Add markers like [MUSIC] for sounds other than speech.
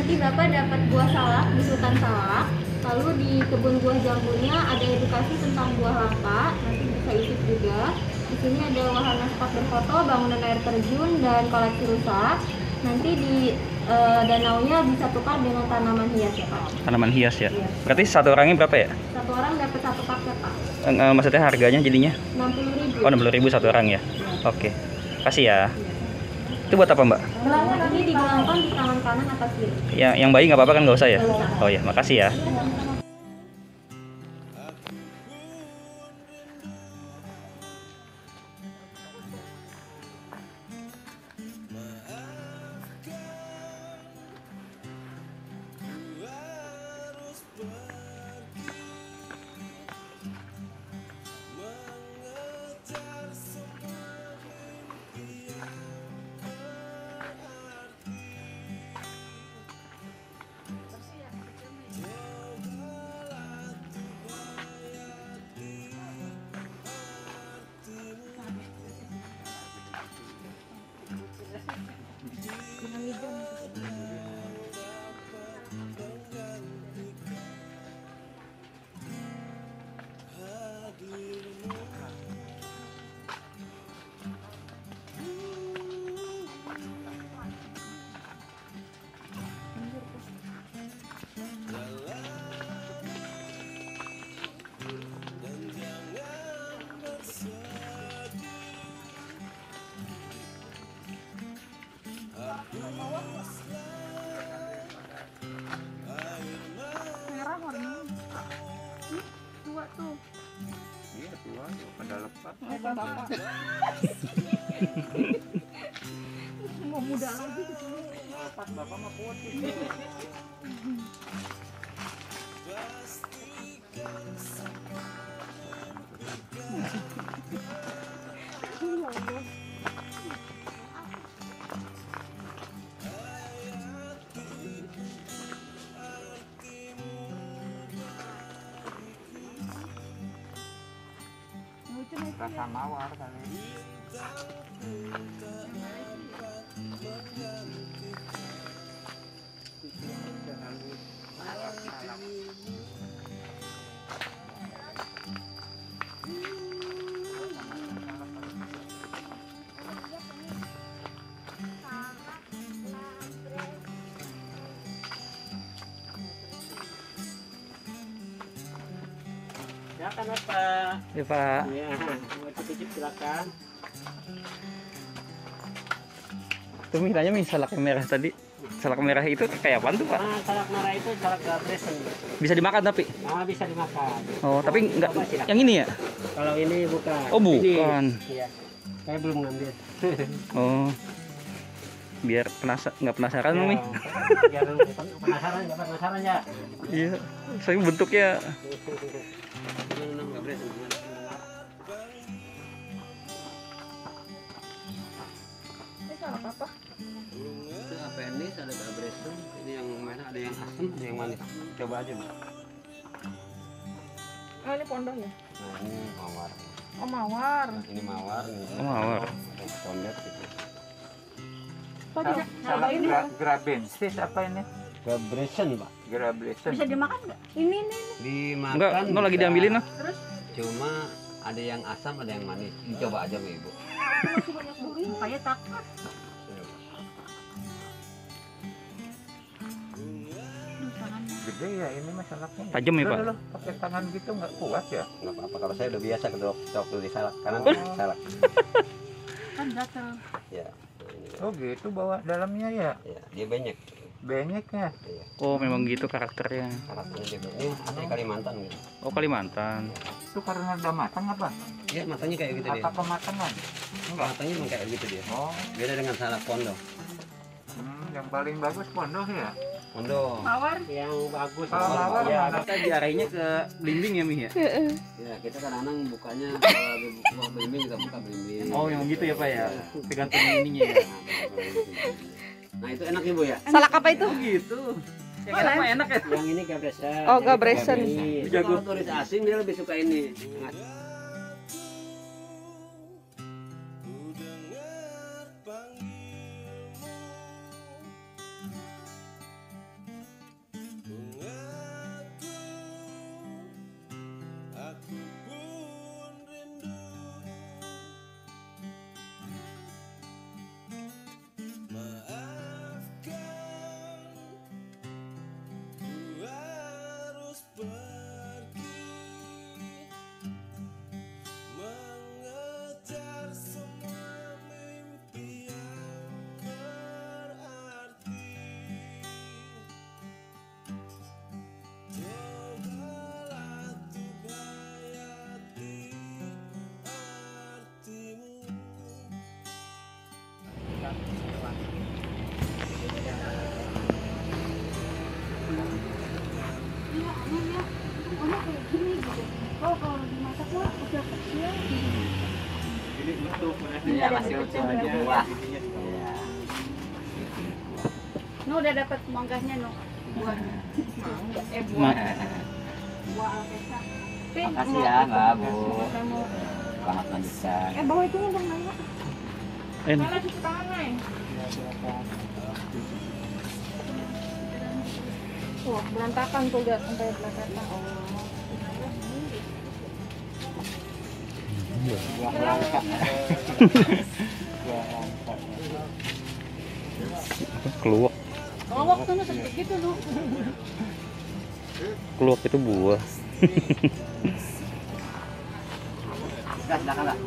Nanti Bapak dapat buah salak di Sultan Salak. Lalu di kebun buah jambunya ada edukasi tentang buah langka. Nanti bisa ikut juga. Di sini ada wahana spot berfoto, bangunan air terjun, dan koleksi rusa. Nanti di eh, danaunya bisa tukar dengan tanaman hias ya Pak. Tanaman hias ya. Iya. Berarti satu orangnya berapa ya? Satu orang dapat satu paket Pak. Eh, eh, maksudnya harganya jadinya? 60.000. Oh, 60.000 satu orang ya. Oke. Kasih ya. Itu buat apa, Mbak? Ini di tangan kanan atas kiri. Yang yang bayi nggak apa-apa kan nggak usah ya? Oh ya, makasih ya. Merah warnanya. Ih, Tua tuh. Iya tua pada lepas. Bapak? Mau muda lagi gitu. Pas bapak mah putih. Lucu nih. Rasa mawar kali. Silakan apa? Ya, Pak. Ya, cicip silakan. Tuh Mi, tanya Mi, salak merah tadi. Salak merah itu kayak apaan tuh, Pak? Nah, salak merah itu salak garbresen. Bisa dimakan tapi. Nah, bisa dimakan. Oh, tapi enggak yang ini ya? Kalau ini bukan. Oh, bukan. Ini, Iya. Saya belum ngambil. [LAUGHS] Oh. Biar penasaran nggak penasaran Ya, Mi? Biar penasaran ya, penasaran ya. Iya. Saya bentuknya [LAUGHS] Ini enam garbresen. Ini salak apa? Itu apa ini? Ada garbresen. Ini yang mana? Ada yang asam, ada yang manis. Coba aja, Mbak. Oh, ini pondok ya? Nah, ini mawar. Oh, mawar. Ini mawar. Ini Oh, mawar. Condet gitu. Kok tidak Salah cobain gra grabensis apa ini? Garbresen, Pak. Grabensis. Bisa dimakan nggak? Ini nih. Dimakan. enggak, enggak lagi diambilin lah. Terus Cuma ada yang asam, ada yang manis. Coba aja, Mbak Ibu. masih banyak duri, makanya takut. Gede ya ini masalahnya. Tajam ya, Pak? loh, Pakai tangan gitu nggak kuat ya? Nggak apa-apa. Kalau saya udah biasa kedok waktu di salak. Karena salak. Kan gatel. Ya. Ini, Oh gitu bawa dalamnya ya? ya. Dia banyak. Benyeknya. Iya. Oh, memang gitu karakternya. Karakternya dia banyak. Ini asli Kalimantan gitu. Oh, Kalimantan. Itu karena udah matang apa? Iya, matanya kayak gitu dia. Apa kematangan? Enggak. Matanya emang kayak gitu dia. Oh, Beda dengan salak pondok. hmm, yang paling bagus pondok ya? Pondok. Mawar. Yang bagus. Kalau mawar ya? Kita diarahinnya ke blimbing ya, Mi ya? ya, kita kadang-kadang bukanya kalau lagi buka belimbing kita buka belimbing. Oh, yang gitu ya, Pak ya? Tergantung ininya ya. Nah, itu enak ibu ya. Salak apa itu? Oh, gitu. Yang enak mah enak ya. Yang ini gabresen. Oh, gabresen. jago. Kalau turis asing dia lebih suka ini. ini udah dapat iya. mangganya nuh. Buah, Mangga. Eh, buah. Nah. Buah. Makasih ya, Bu. Selamat lanjutkan. Eh, bawa itu Wah, berantakan tuh, sampai berantakan. Oh. Buah langka. keluak. Waktunya seperti gitu lu. Keluak itu buah. Sudah, silakan lah.